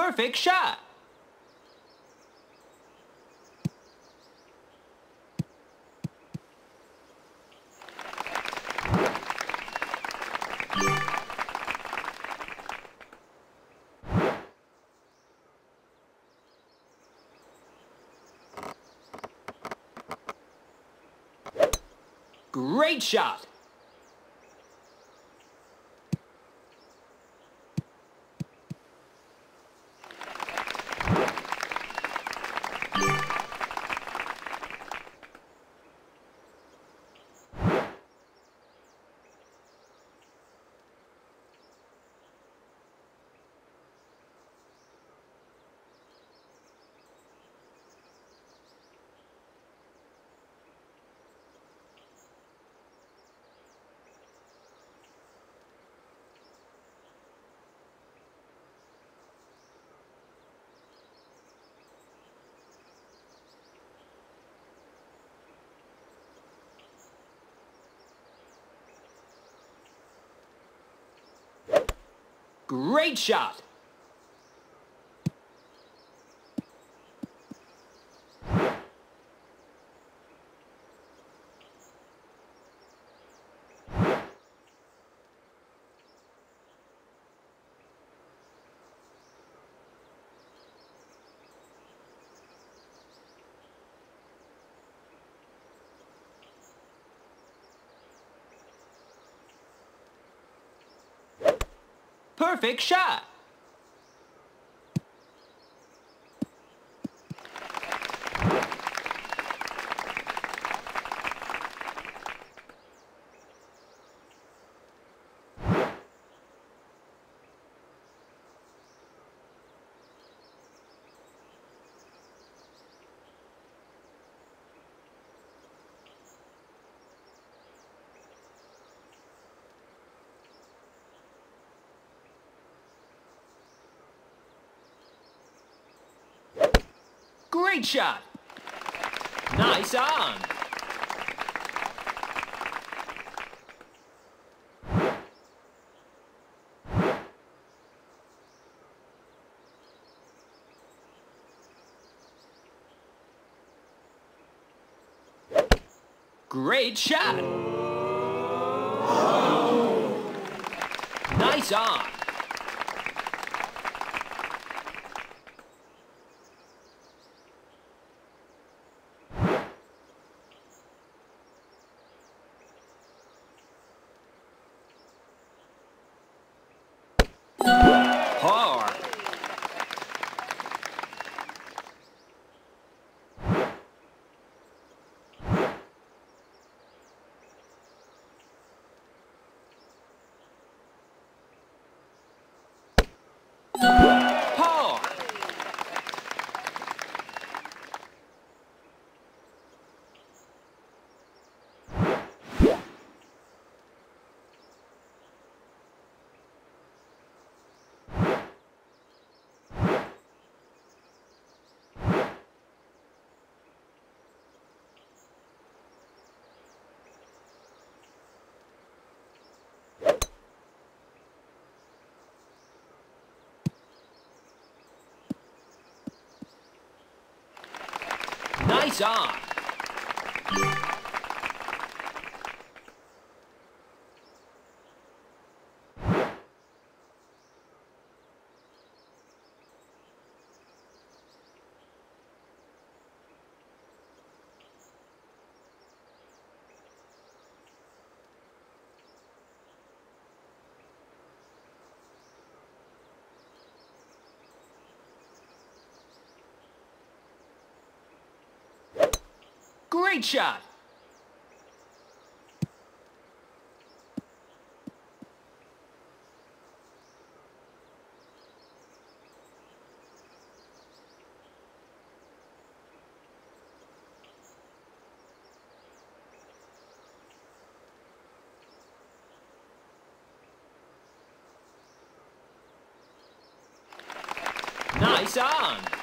Perfect shot. Great shot. Great shot. Perfect shot. Great shot. Nice on. Great shot. Nice on. Nice Great shot. Nice on.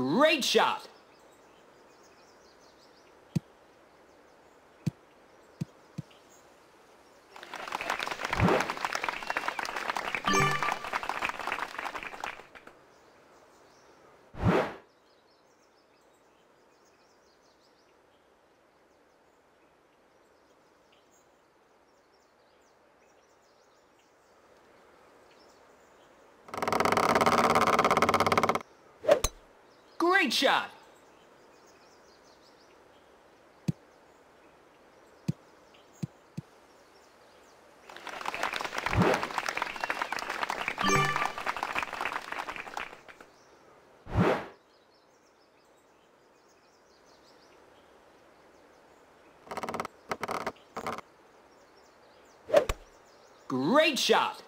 Great shot. Great shot. Great shot.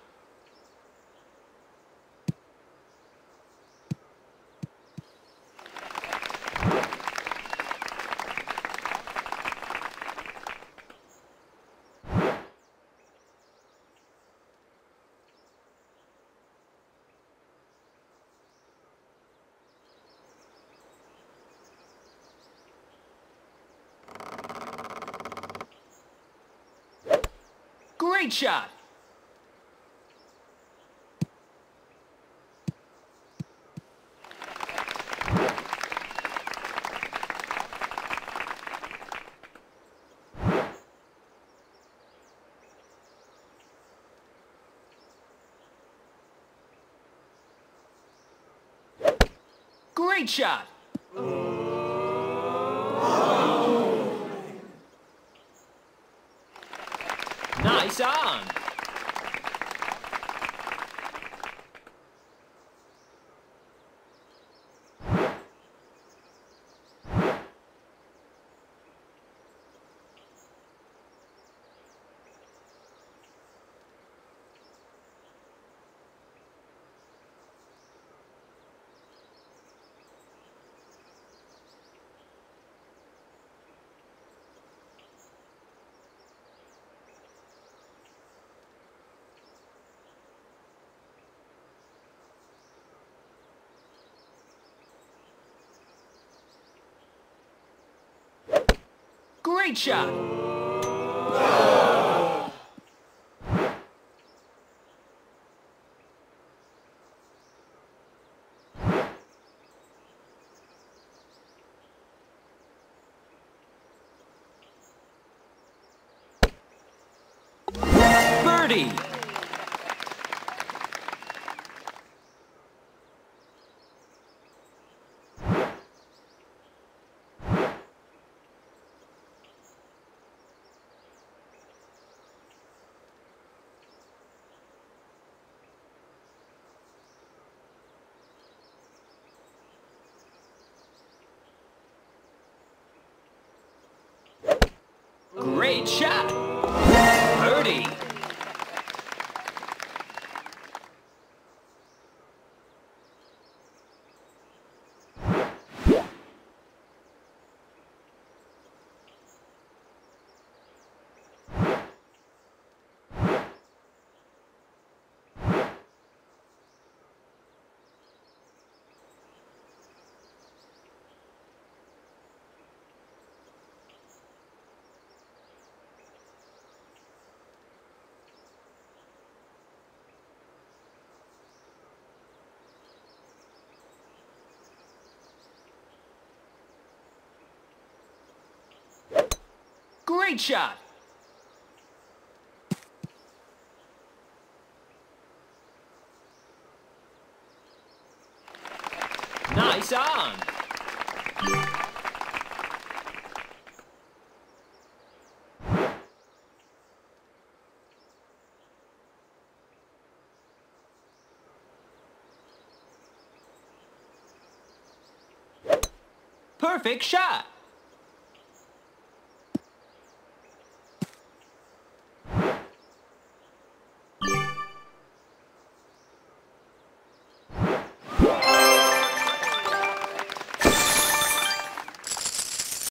Great shot. Great shot. Nice on. Great shot. Great shot. Great shot. Nice on. Perfect shot.